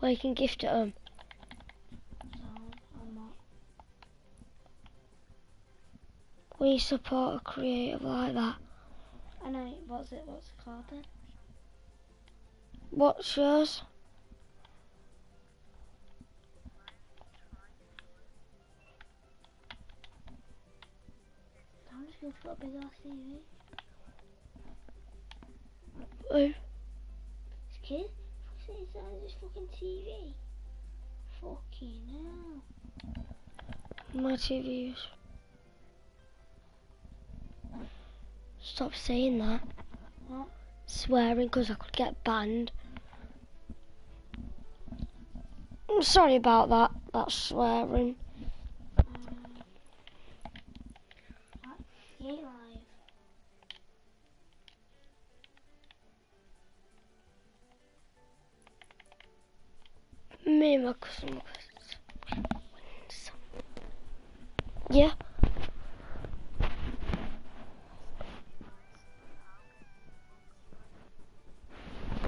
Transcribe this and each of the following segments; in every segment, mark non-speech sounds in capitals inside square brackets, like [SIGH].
where you can gift it um. I'm not. We support a creative like that. I know. What's it? What's it called then? What's yours? I'm just going to put a big ass TV. Oh, This kid. What's it inside this fucking TV? Fucking hell. my TV's. Stop saying that. What? Swearing because I could get banned. I'm sorry about that. That's swearing. Um, what? He ain't. Me and my cousin. Yeah.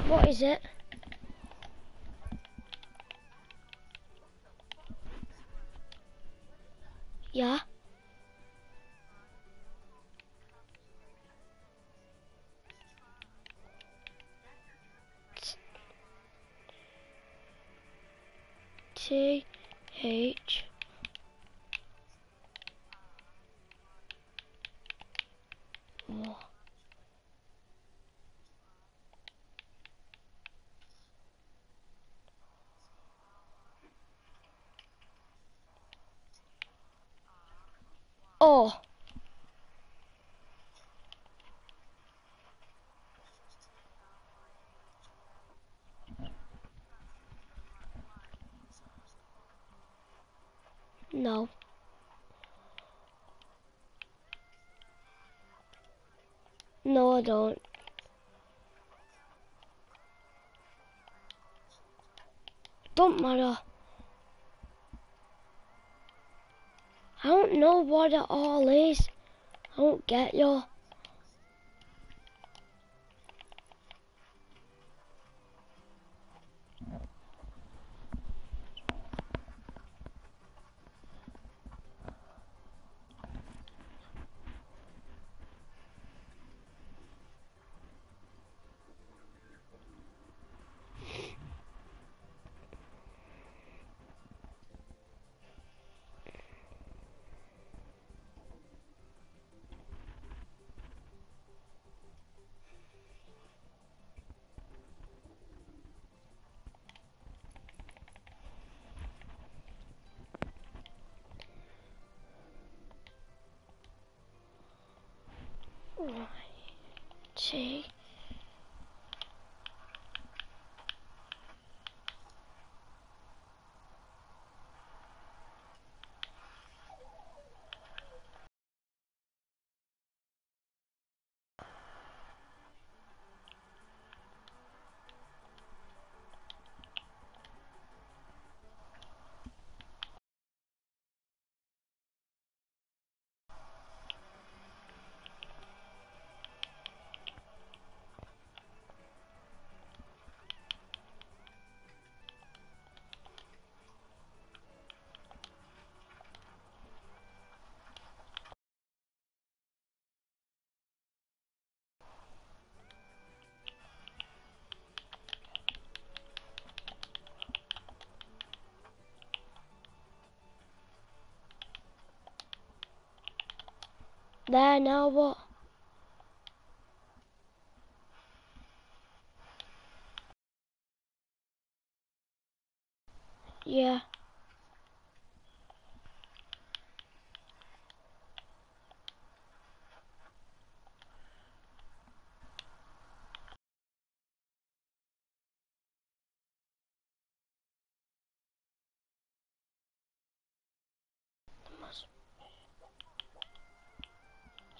What is it? Yeah. T H What? Oh. No. No, I don't. Don't matter. I don't know what it all is. I don't get you. Right. T. There now what? Yeah.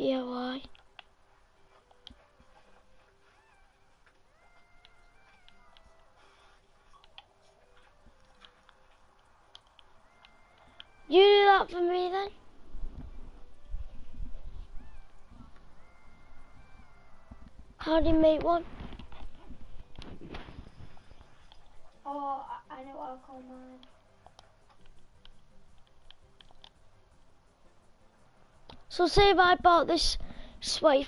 Yeah, why? You do that for me then? How do you make one? Oh, I, I know what I'll call mine. So say if I bought this sweaty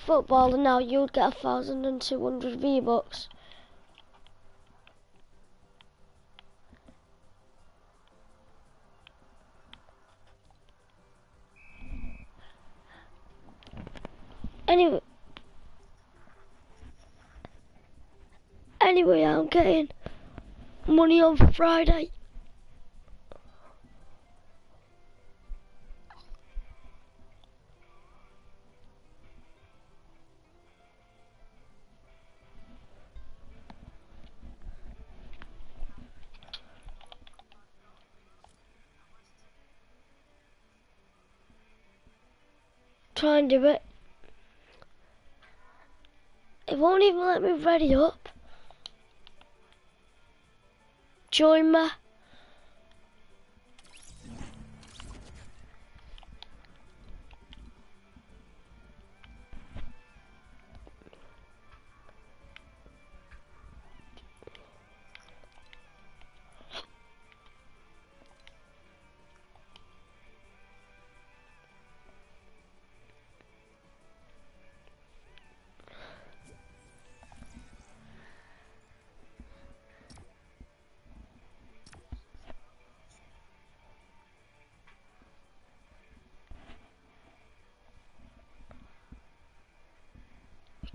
and now, you'd get a thousand and two hundred V bucks. Anyway, anyway, I'm getting money on Friday. Try and do it. It won't even let me ready up. Join me.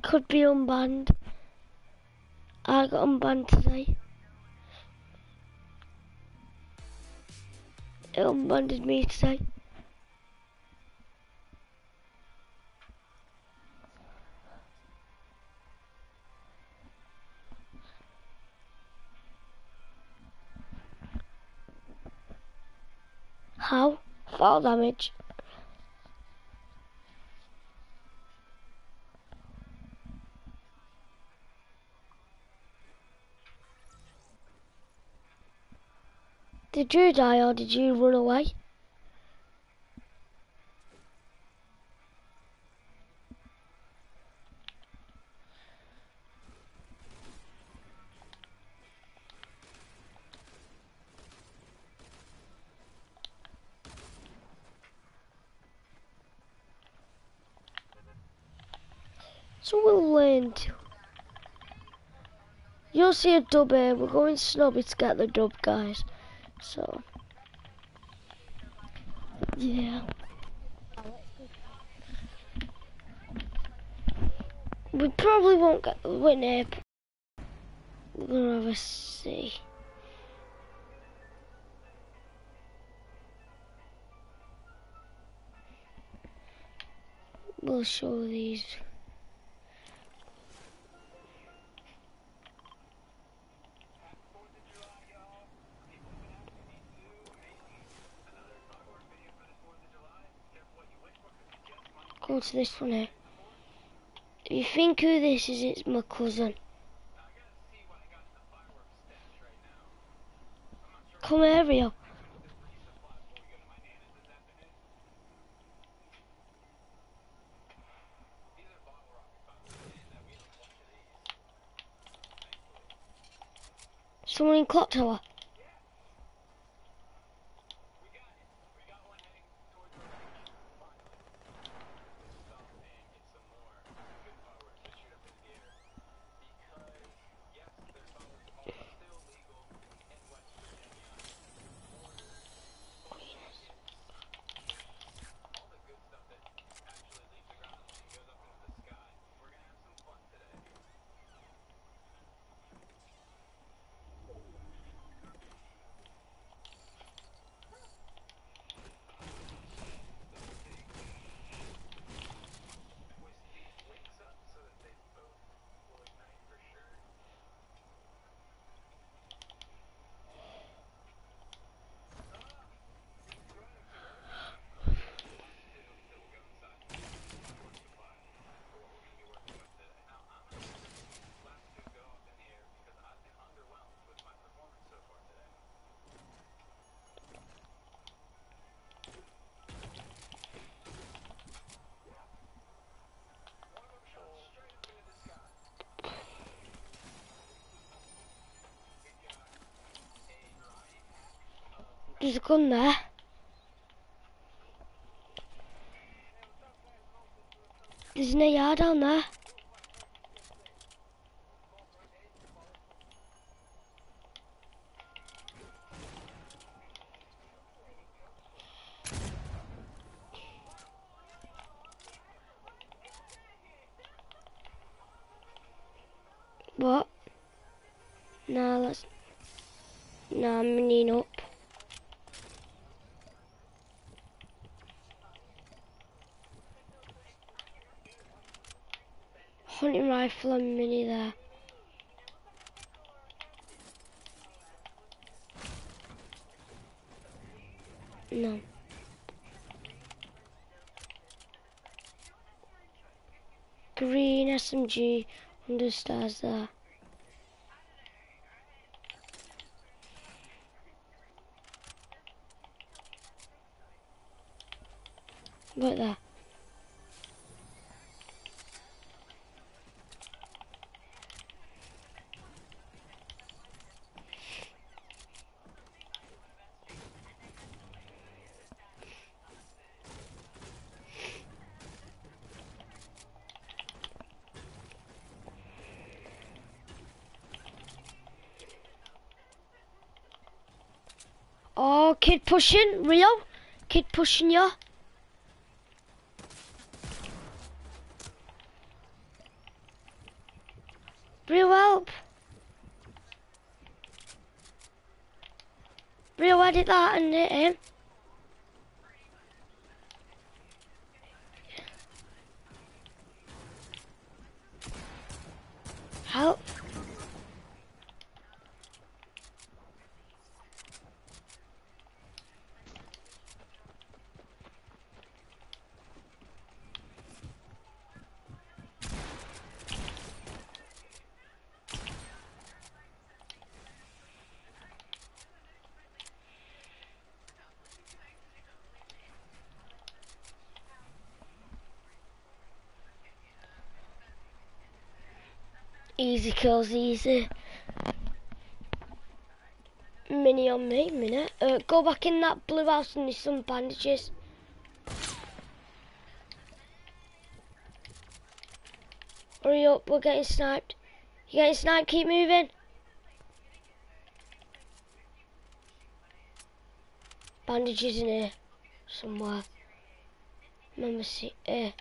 Could be unbanned. I got unbanned today. It unbanned me today. How? Fall damage. Did you die or did you run away? So we'll land. You'll see a dub here. We're going snobby to get the dub, guys. So, yeah. We probably won't get the win here. but We're gonna have a see. We'll show these. Go to this one here. If you think who this is, it's my cousin. Come here, Rio. Someone in clock tower. There's a gun there. There's an AR down there. What? Nah, let's. Nah, I'm running up. Hunting rifle and mini there. No. Green SMG under stairs there. Uh, right there. Uh, Oh, kid pushing, Rio. Kid pushing you. Rio, help. Rio, edit that and hit him. Eh? Help. Easy kills, easy. Mini on me, minute. Uh, go back in that blue house and there's some bandages. Hurry up, we're getting sniped. You getting sniped, keep moving. Bandages in here, somewhere. Remember, see. I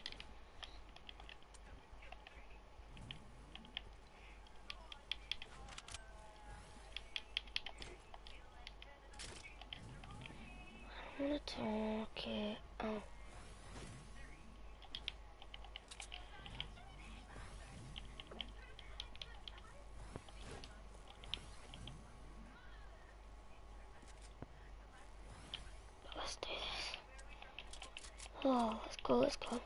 talk it out. Let's do this. Oh, let's go, let's go.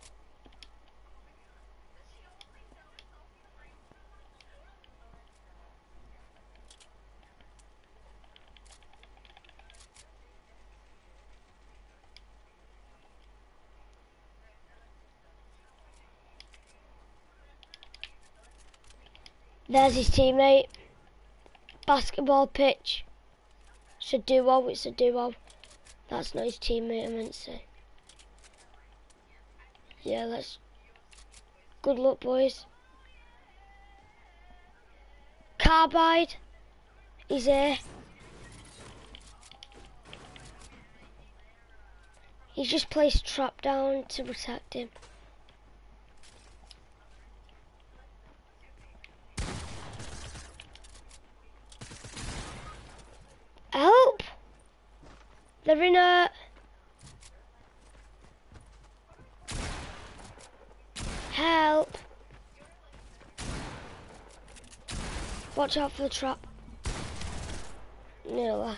There's his teammate. Basketball pitch. It's a duo, it's a duo. That's not his teammate, I meant to say. Yeah, let's... Good luck, boys. Carbide. He's here. He's just placed trap down to protect him. Help! They're in a... Help! Watch out for the trap. Near there.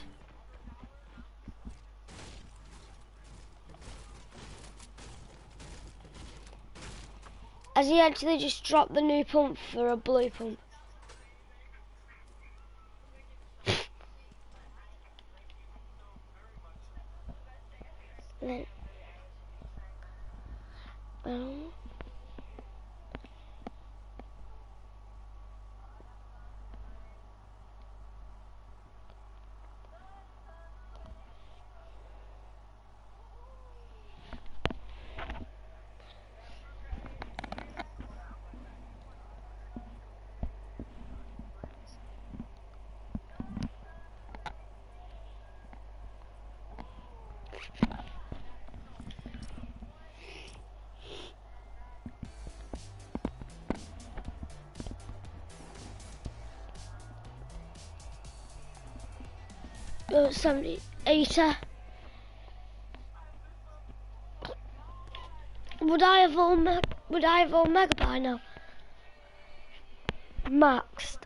Has he actually just dropped the new pump for a blue pump? 70, 80. Would I have all meg would I have all mega by now? Maxed.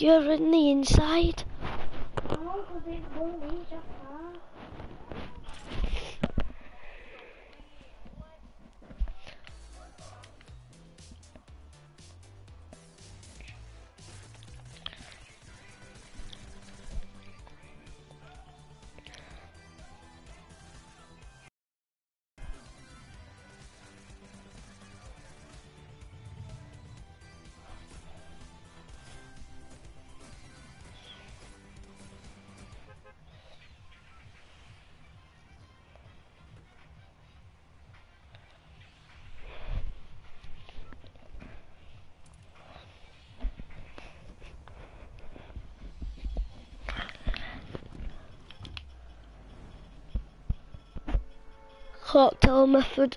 You're in the inside. No, Cocktail method.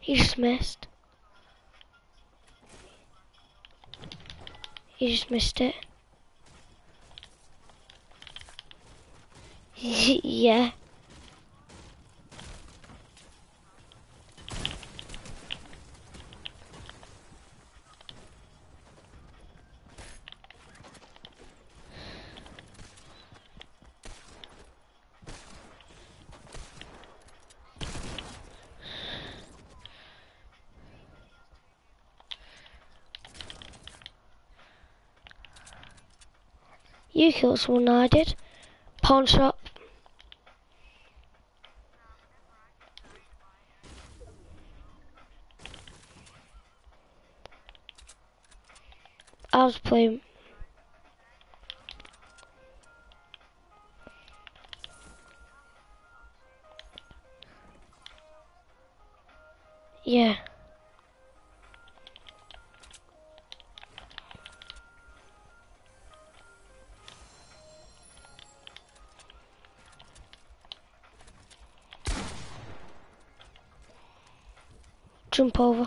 He just missed. He just missed it. [LAUGHS] yeah. You killed someone I did. Pawn shop. I was playing. Jump over.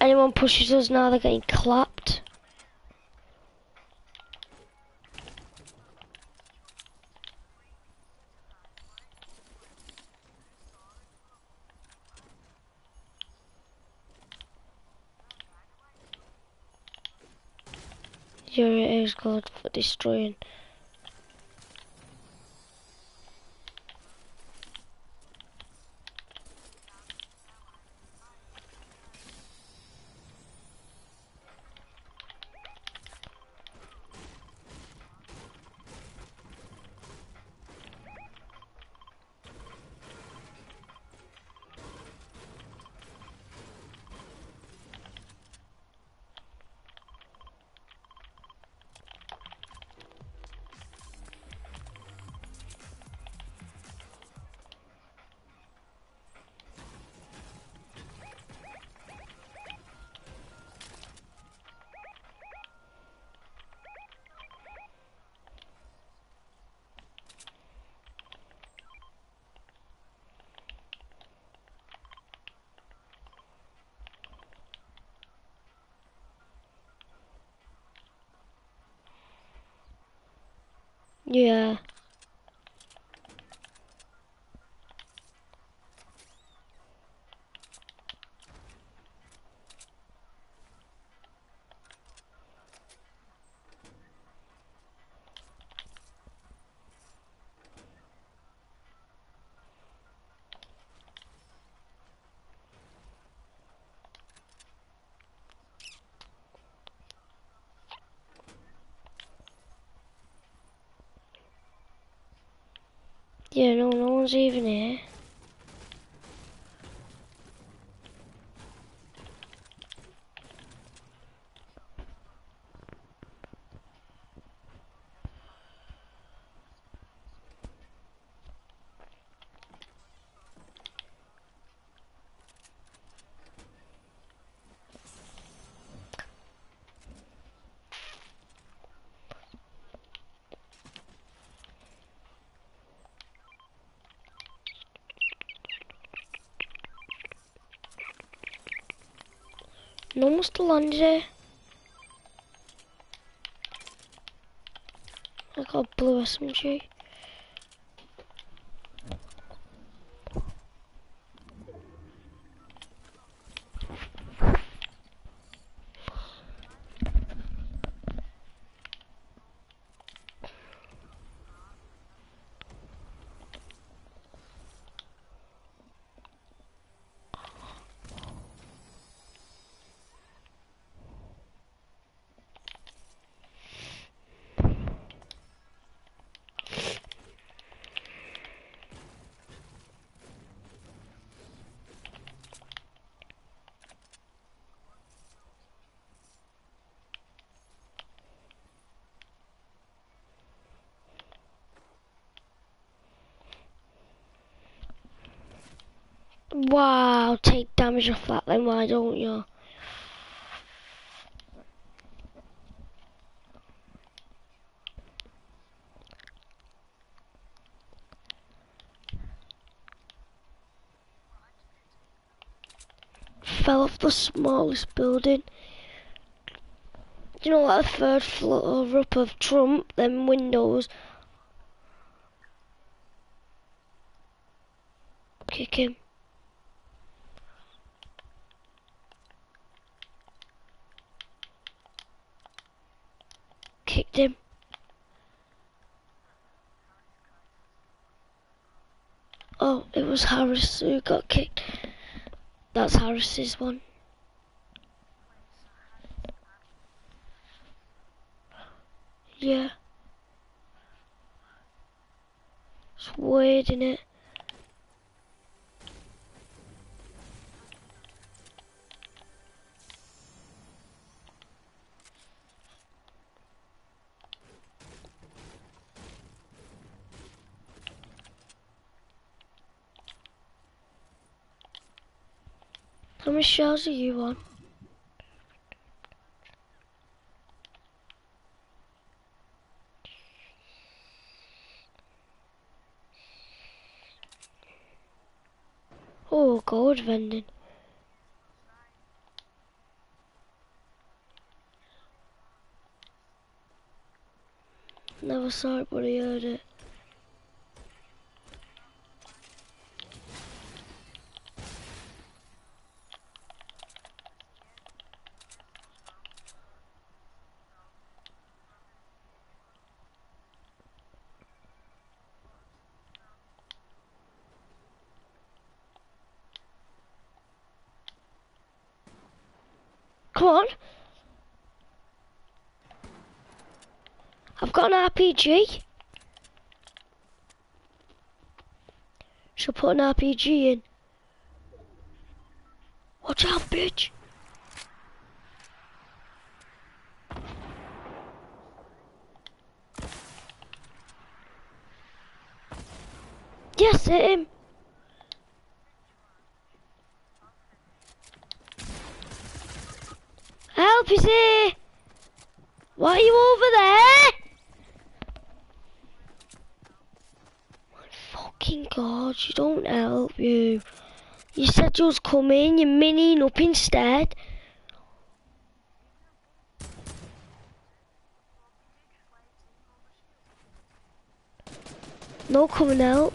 Anyone pushes us now, they're getting clapped. Your is good for destroying. Yeah, Still landed here. I got a blue SMG. Wow, take damage off that then, why don't you? Fell off the smallest building. Do You know, like the third floor up of Trump, them windows. Kick him. Him. Oh, it was Harris who got kicked. That's Harris's one. Yeah. It's weird, isn't it? Many shells are you on? Oh, gold vending. Never saw it, but I heard it. Come on. I've got an RPG. Should put an RPG in. Watch out, bitch. Yes, hit him. Help, he's here. Why are you over there? My fucking god, you don't help you. You said you was coming, you're mining up instead. No coming out.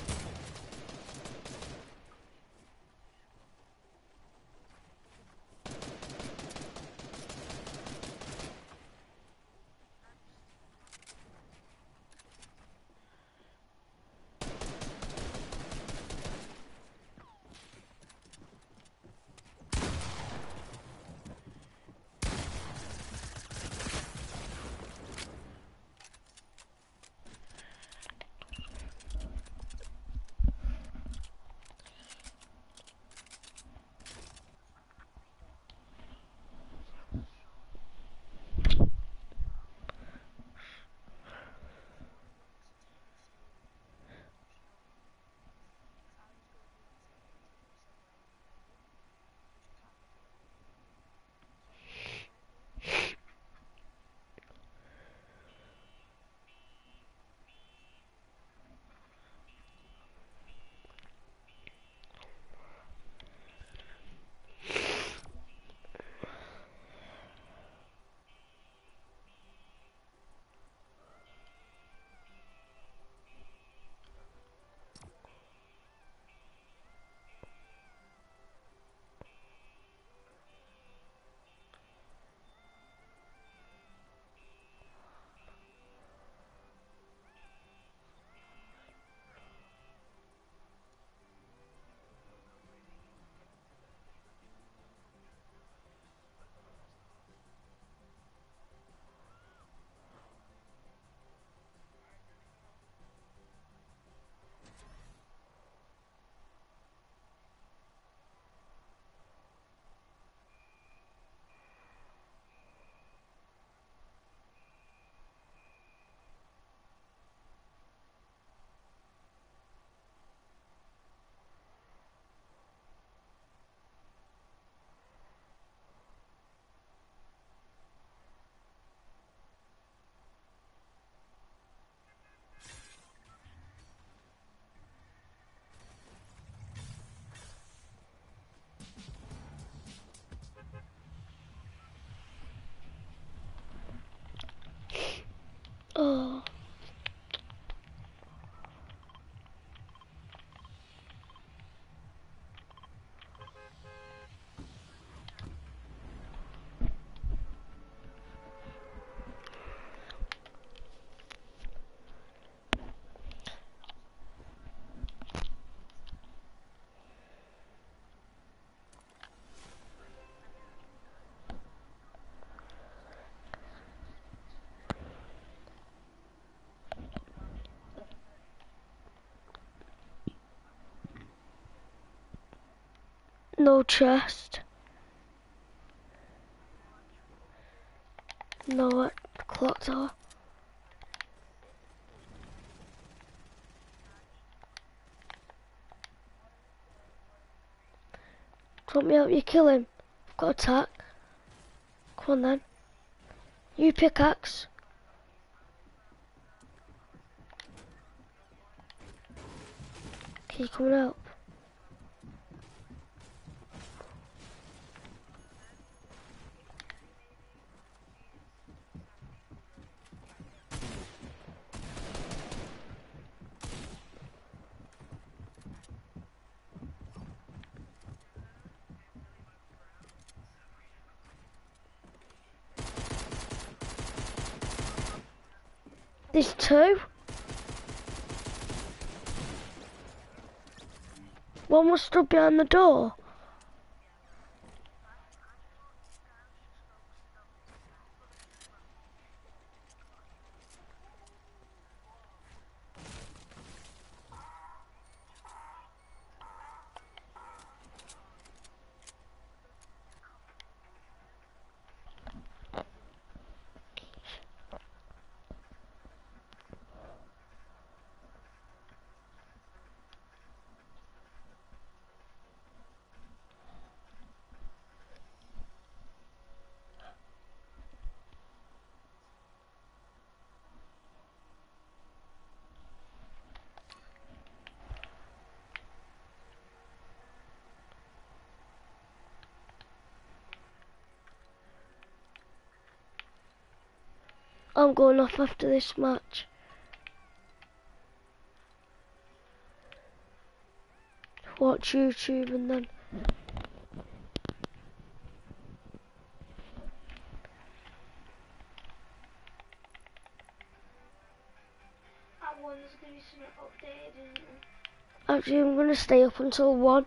No chest. No clock tower. You me help you kill him? I've got attack. Come on then. You pickaxe. You come out? There's two. One was stood behind the door. I'm going off after this match. Watch YouTube and then... Actually, I'm going to stay up until 1.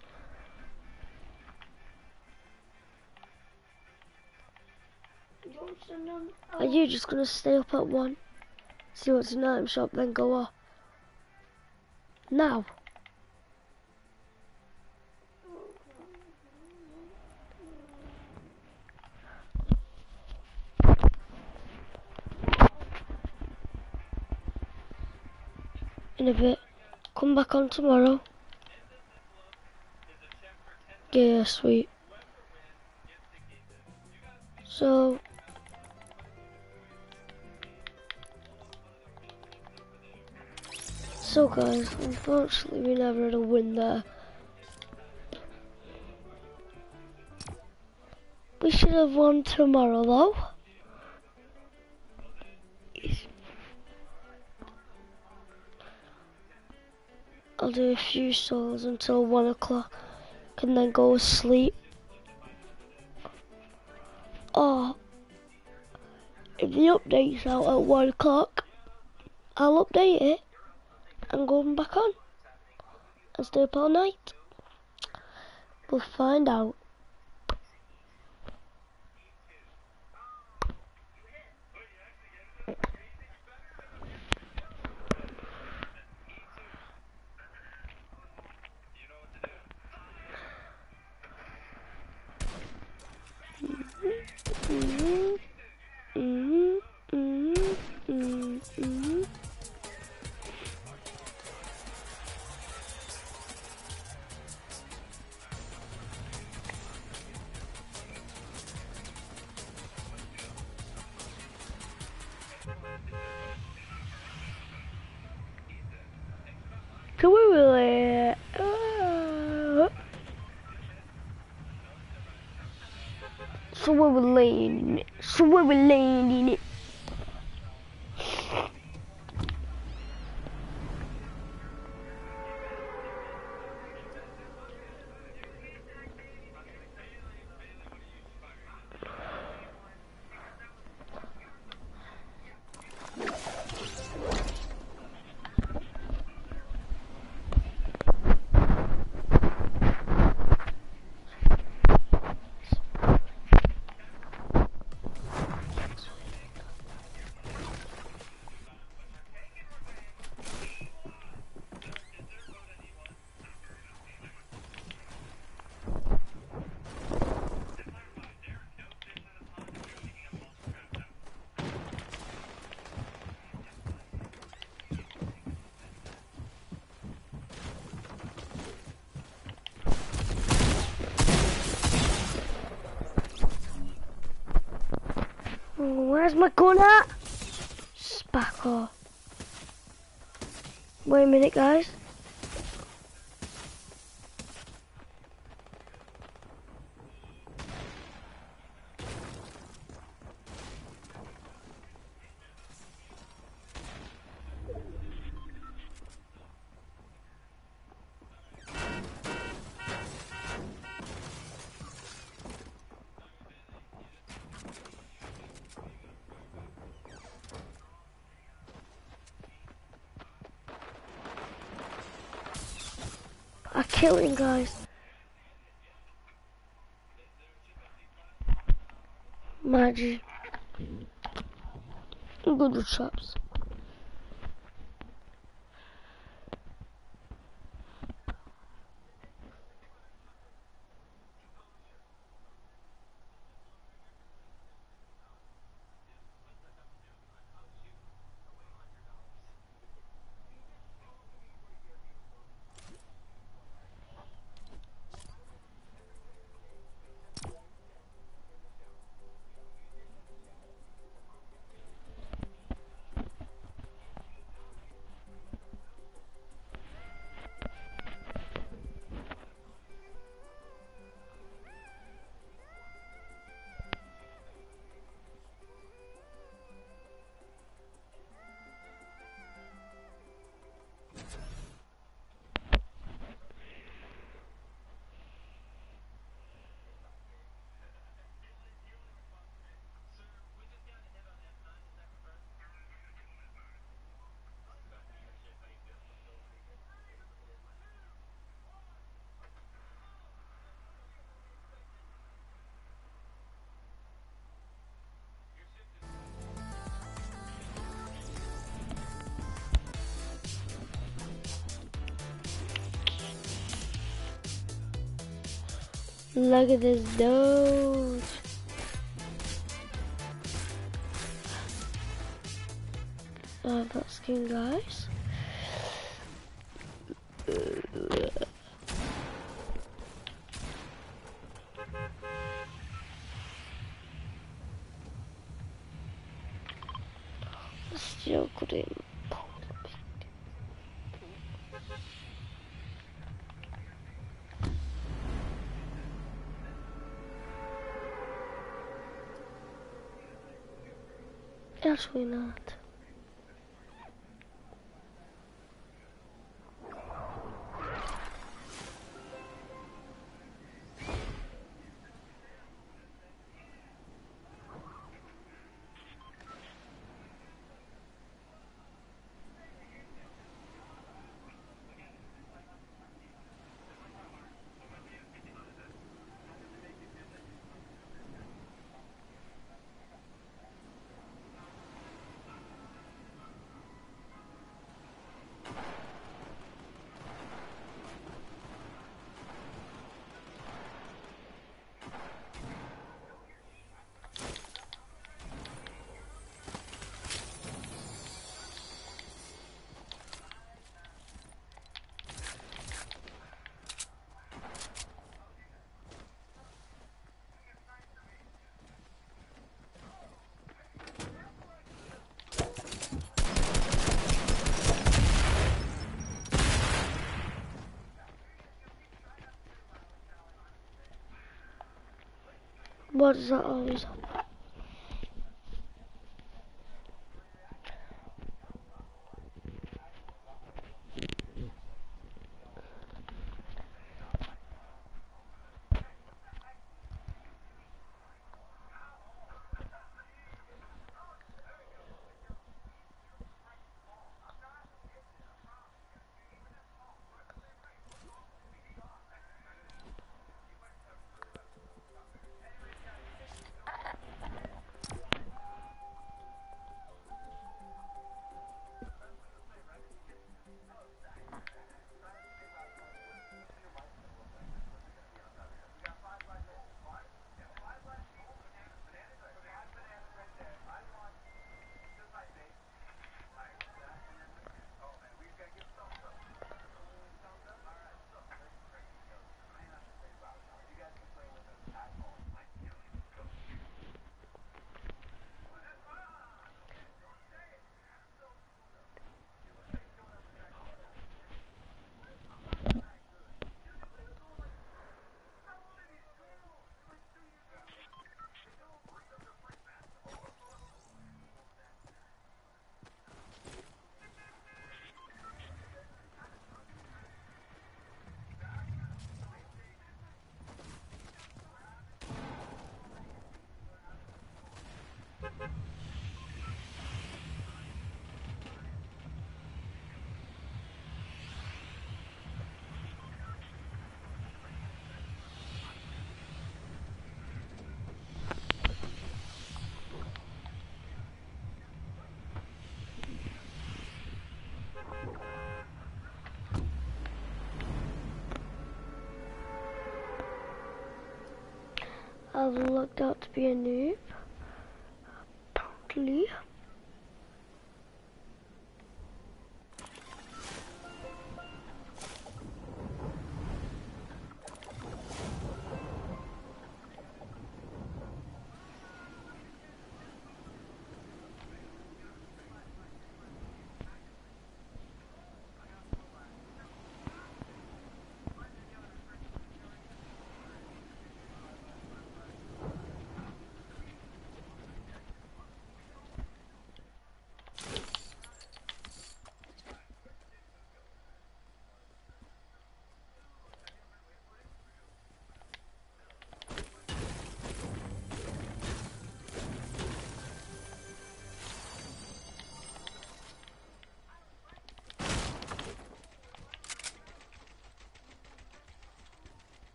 Gonna stay up at one? See what's in the item shop, then go off. Now. In a bit. Come back on tomorrow. Yeah, sweet. So, So guys, unfortunately we never had a win there. We should have won tomorrow though. I'll do a few solos until one o'clock and then go sleep. Oh, if the update's out at one o'clock, I'll update it and go back on and stay up all night. We'll find out. So we where's my gun at? Spackle. Wait a minute, guys. Him, guys. Magic. Good with traps. Look at this dude. Have uh, that skin, guys. Actually not. What is that always on? I've looked out to be a noob. Apparently.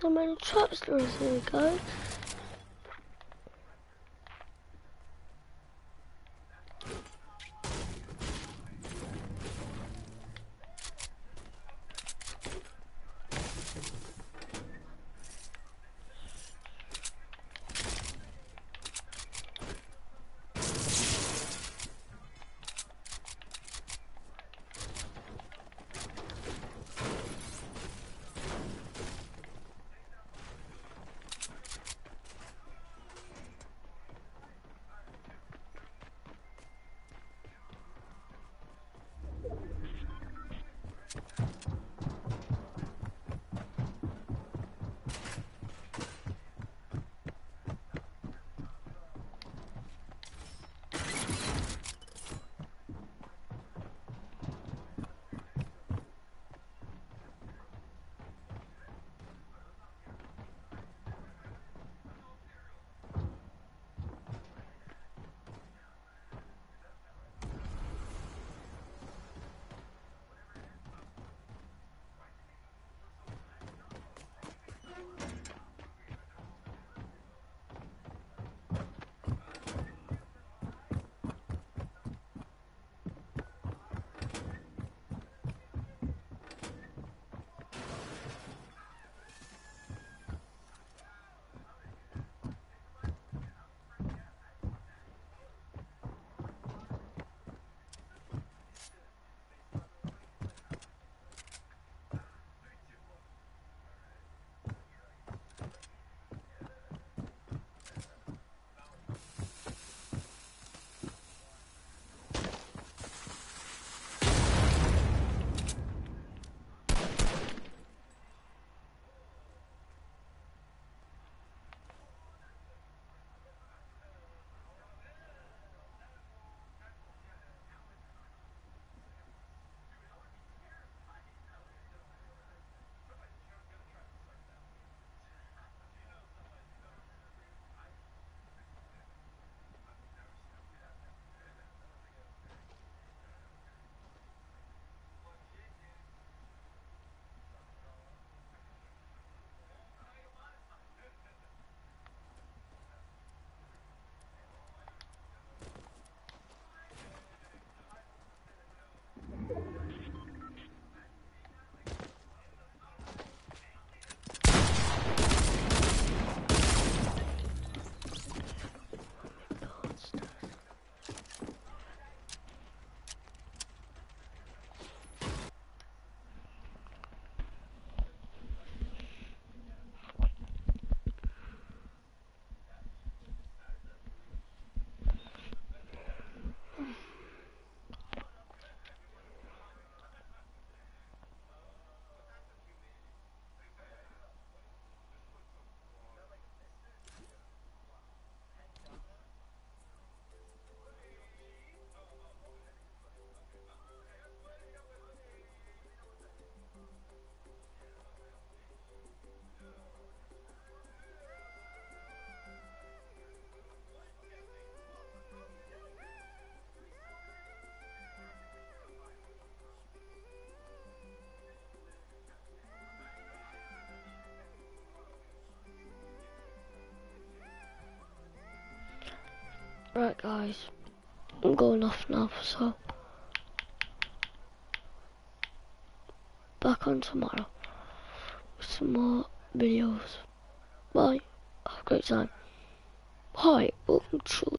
So many traps trapsters here, guys. Right guys, I'm going off now, so. Back on tomorrow. With some more videos. Bye, have a great time. Hi, welcome to